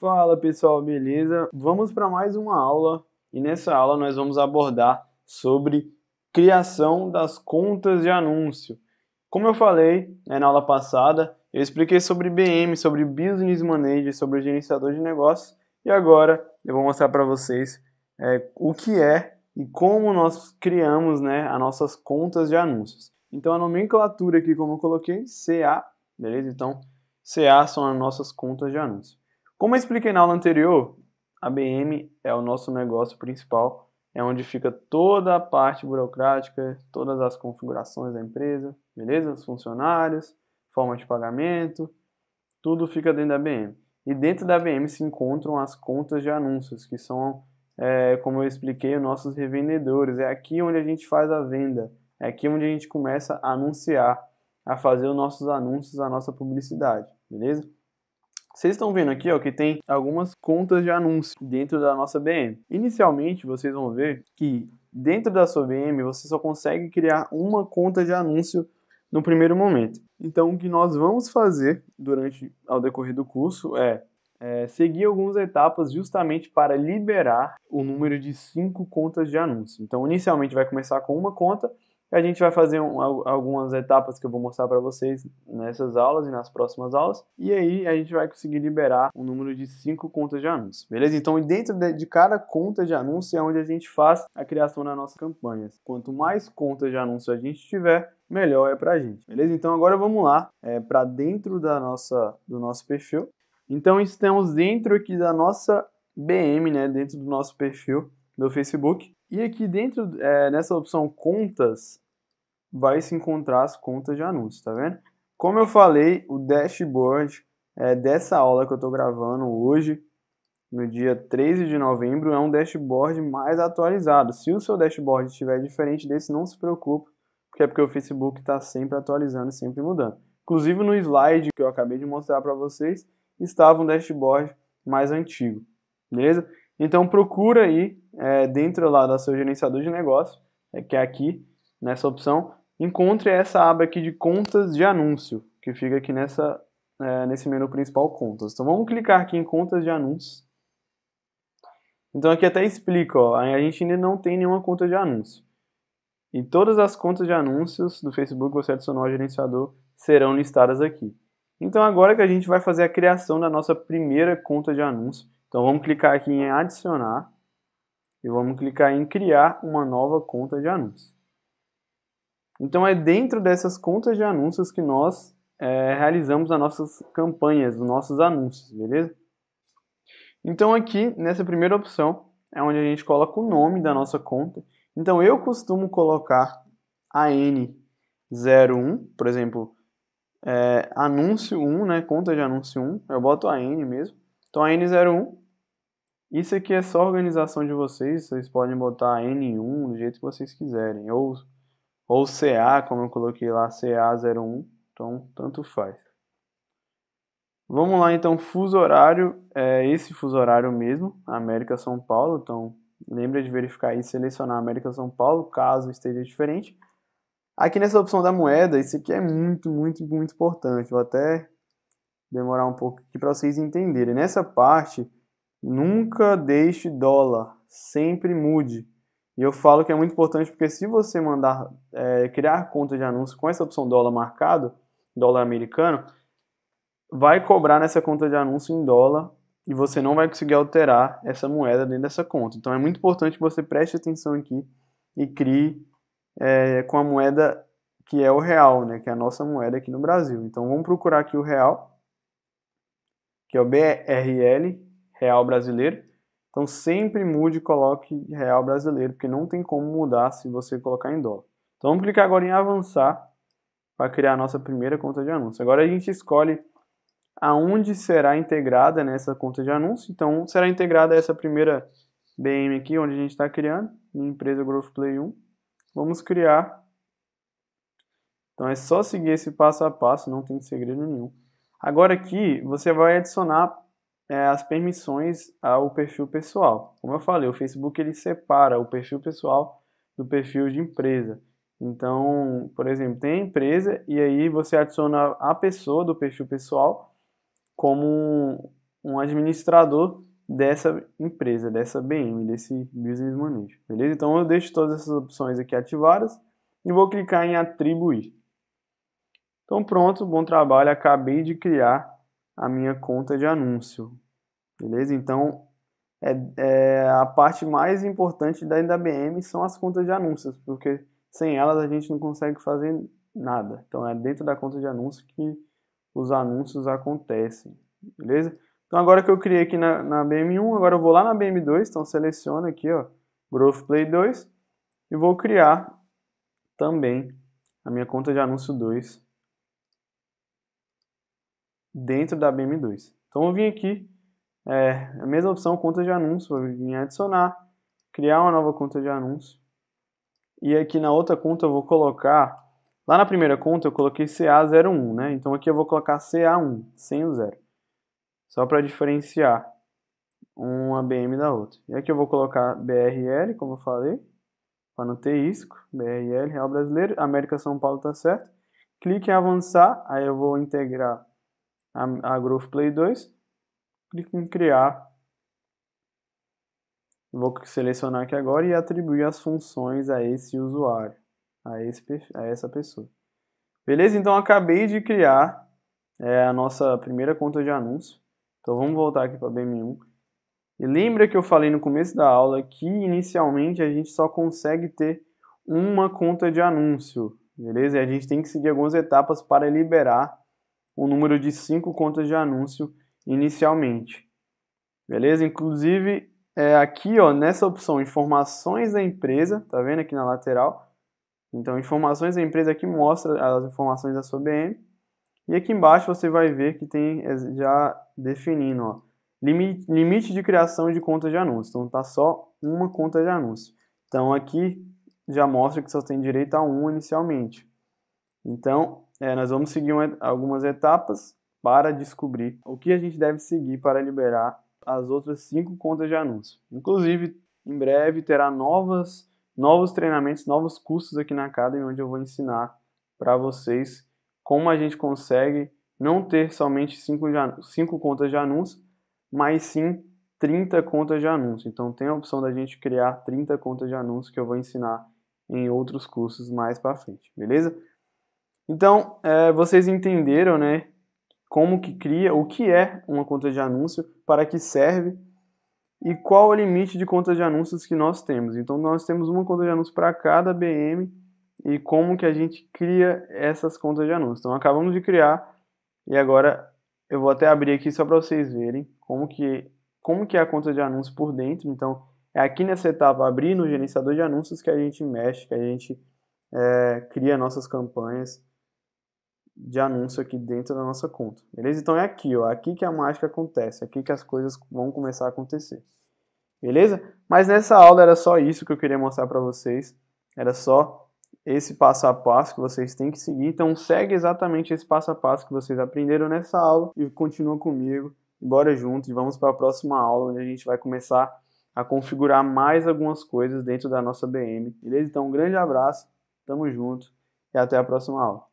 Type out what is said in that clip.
Fala pessoal, beleza? Vamos para mais uma aula e nessa aula nós vamos abordar sobre criação das contas de anúncio. Como eu falei né, na aula passada, eu expliquei sobre BM, sobre Business Manager, sobre gerenciador de negócios e agora eu vou mostrar para vocês é, o que é e como nós criamos né, as nossas contas de anúncios. Então a nomenclatura aqui, como eu coloquei, CA, beleza? Então CA são as nossas contas de anúncio. Como eu expliquei na aula anterior, a BM é o nosso negócio principal, é onde fica toda a parte burocrática, todas as configurações da empresa, beleza? Os funcionários, forma de pagamento, tudo fica dentro da BM. E dentro da BM se encontram as contas de anúncios, que são, é, como eu expliquei, os nossos revendedores. É aqui onde a gente faz a venda, é aqui onde a gente começa a anunciar, a fazer os nossos anúncios, a nossa publicidade, beleza? Vocês estão vendo aqui ó, que tem algumas contas de anúncio dentro da nossa BM. Inicialmente, vocês vão ver que dentro da sua BM você só consegue criar uma conta de anúncio no primeiro momento. Então, o que nós vamos fazer durante ao decorrer do curso é, é seguir algumas etapas justamente para liberar o número de cinco contas de anúncio. Então, inicialmente vai começar com uma conta a gente vai fazer um, algumas etapas que eu vou mostrar para vocês nessas aulas e nas próximas aulas. E aí a gente vai conseguir liberar um número de cinco contas de anúncios, beleza? Então, dentro de, cada conta de anúncio é onde a gente faz a criação das nossas campanhas. Quanto mais contas de anúncio a gente tiver, melhor é para a gente, beleza? Então, agora vamos lá é, para dentro da nossa, do nosso perfil. Então, estamos dentro aqui da nossa BM, né? Dentro do nosso perfil do Facebook. E aqui dentro, é, nessa opção contas, vai se encontrar as contas de anúncios, tá vendo? Como eu falei, o dashboard é, dessa aula que eu estou gravando hoje, no dia 13 de novembro, é um dashboard mais atualizado. Se o seu dashboard estiver diferente desse, não se preocupe, porque é porque o Facebook está sempre atualizando e sempre mudando. Inclusive no slide que eu acabei de mostrar para vocês, estava um dashboard mais antigo, beleza? Então procura aí é, dentro lá do seu gerenciador de negócio, é, que é aqui nessa opção, encontre essa aba aqui de contas de anúncio, que fica aqui nessa, é, nesse menu principal contas. Então vamos clicar aqui em contas de anúncios. Então aqui até explica, ó, a gente ainda não tem nenhuma conta de anúncio. E todas as contas de anúncios do Facebook que você adicionou ao gerenciador serão listadas aqui. Então agora que a gente vai fazer a criação da nossa primeira conta de anúncio, então vamos clicar aqui em adicionar e vamos clicar em criar uma nova conta de anúncios. Então é dentro dessas contas de anúncios que nós é, realizamos as nossas campanhas, os nossos anúncios, beleza? Então aqui nessa primeira opção é onde a gente coloca o nome da nossa conta. Então eu costumo colocar AN01, por exemplo, é, anúncio 1, né, conta de anúncio 1, eu boto AN mesmo. Então AN01 isso aqui é só organização de vocês, vocês podem botar N1 do jeito que vocês quiserem, ou, ou CA, como eu coloquei lá, CA01, então tanto faz. Vamos lá então, fuso horário, é esse fuso horário mesmo, América São Paulo, então lembra de verificar e selecionar América São Paulo, caso esteja diferente. Aqui nessa opção da moeda, isso aqui é muito, muito, muito importante, vou até demorar um pouco aqui para vocês entenderem. Nessa parte, Nunca deixe dólar, sempre mude. E eu falo que é muito importante porque se você mandar é, criar conta de anúncio com essa opção dólar marcado, dólar americano, vai cobrar nessa conta de anúncio em dólar e você não vai conseguir alterar essa moeda dentro dessa conta. Então é muito importante que você preste atenção aqui e crie é, com a moeda que é o real, né, que é a nossa moeda aqui no Brasil. Então vamos procurar aqui o real, que é o BRL, real brasileiro. Então sempre mude e coloque real brasileiro, porque não tem como mudar se você colocar em dólar. Então vamos clicar agora em avançar para criar a nossa primeira conta de anúncio. Agora a gente escolhe aonde será integrada nessa conta de anúncio. Então será integrada essa primeira BM aqui, onde a gente está criando, em empresa Growth Play 1. Vamos criar. Então é só seguir esse passo a passo, não tem segredo nenhum. Agora aqui você vai adicionar é, as permissões ao perfil pessoal. Como eu falei, o Facebook ele separa o perfil pessoal do perfil de empresa. Então, por exemplo, tem a empresa e aí você adiciona a pessoa do perfil pessoal como um administrador dessa empresa, dessa BM, desse Business Manager, beleza? Então eu deixo todas essas opções aqui ativadas e vou clicar em atribuir. Então pronto, bom trabalho, acabei de criar a minha conta de anúncio, beleza? Então é, é, a parte mais importante da NWM são as contas de anúncios, porque sem elas a gente não consegue fazer nada. Então é dentro da conta de anúncio que os anúncios acontecem, beleza? Então agora que eu criei aqui na, na BM1, agora eu vou lá na BM2, então seleciono aqui, ó, Growth Play 2 e vou criar também a minha conta de anúncio 2 dentro da BM2. Então eu vim aqui é, a mesma opção, conta de anúncio, vou vir adicionar, criar uma nova conta de anúncio. E aqui na outra conta eu vou colocar, lá na primeira conta eu coloquei CA01, né? Então aqui eu vou colocar CA1, sem o zero. Só para diferenciar uma BM da outra. E aqui eu vou colocar BRL, como eu falei, para não ter isco, BRL, Real Brasileiro, América São Paulo tá certo. Clique em avançar, aí eu vou integrar a, a Growth Play 2 clique em criar. Vou selecionar aqui agora e atribuir as funções a esse usuário, a, esse, a essa pessoa. Beleza? Então acabei de criar é, a nossa primeira conta de anúncio. Então vamos voltar aqui para BM1. E lembra que eu falei no começo da aula que inicialmente a gente só consegue ter uma conta de anúncio, beleza? E a gente tem que seguir algumas etapas para liberar o número de cinco contas de anúncio inicialmente. Beleza? Inclusive, é, aqui ó, nessa opção informações da empresa, tá vendo aqui na lateral? Então, informações da empresa aqui mostra as informações da sua BM. E aqui embaixo você vai ver que tem é, já definindo, ó, limite, limite de criação de conta de anúncio. Então, tá só uma conta de anúncio. Então, aqui já mostra que só tem direito a um inicialmente. Então, é, nós vamos seguir uma, algumas etapas para descobrir o que a gente deve seguir para liberar as outras cinco contas de anúncio. Inclusive, em breve terá novas, novos treinamentos, novos cursos aqui na Academy, onde eu vou ensinar para vocês como a gente consegue não ter somente cinco, cinco contas de anúncio, mas sim 30 contas de anúncio. Então tem a opção da gente criar 30 contas de anúncio que eu vou ensinar em outros cursos mais para frente, beleza? Então, é, vocês entenderam, né, como que cria, o que é uma conta de anúncio, para que serve e qual o limite de contas de anúncios que nós temos. Então nós temos uma conta de anúncio para cada BM e como que a gente cria essas contas de anúncios. Então acabamos de criar e agora eu vou até abrir aqui só para vocês verem como que como que é a conta de anúncios por dentro. Então é aqui nessa etapa abrir no gerenciador de anúncios que a gente mexe, que a gente é, cria nossas campanhas de anúncio aqui dentro da nossa conta, beleza? Então é aqui, ó, aqui que a mágica acontece, aqui que as coisas vão começar a acontecer, beleza? Mas nessa aula era só isso que eu queria mostrar para vocês, era só esse passo a passo que vocês têm que seguir, então segue exatamente esse passo a passo que vocês aprenderam nessa aula e continua comigo, bora junto e vamos para a próxima aula, onde a gente vai começar a configurar mais algumas coisas dentro da nossa BM, beleza? Então um grande abraço, tamo junto e até a próxima aula.